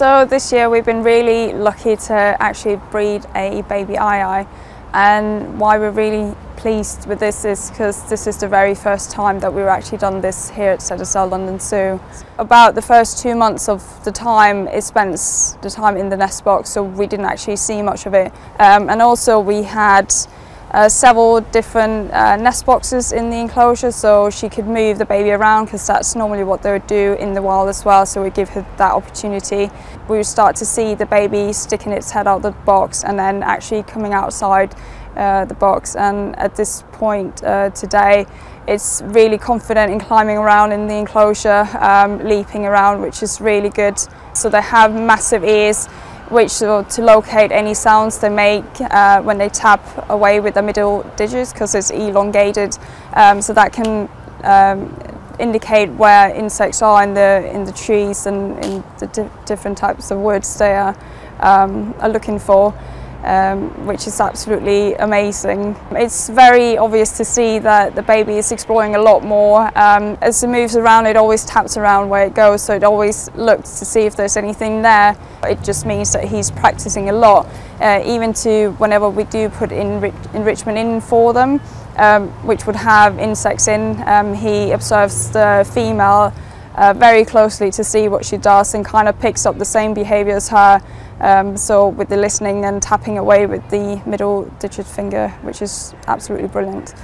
So this year we've been really lucky to actually breed a baby aye and why we're really pleased with this is because this is the very first time that we've actually done this here at ZSL London Zoo. About the first two months of the time it spends the time in the nest box so we didn't actually see much of it um, and also we had uh, several different uh, nest boxes in the enclosure so she could move the baby around because that's normally what they would do in the wild as well so we give her that opportunity. We would start to see the baby sticking its head out the box and then actually coming outside uh, the box and at this point uh, today it's really confident in climbing around in the enclosure, um, leaping around which is really good. So they have massive ears which to, to locate any sounds they make uh, when they tap away with the middle digits because it's elongated. Um, so that can um, indicate where insects are in the in the trees and in the di different types of woods they are, um, are looking for um, which is absolutely amazing. It's very obvious to see that the baby is exploring a lot more. Um, as it moves around, it always taps around where it goes, so it always looks to see if there's anything there. It just means that he's practicing a lot, uh, even to whenever we do put enrich enrichment in for them, um, which would have insects in, um, he observes the female uh, very closely to see what she does and kind of picks up the same behavior as her. Um, so with the listening and tapping away with the middle digit finger, which is absolutely brilliant.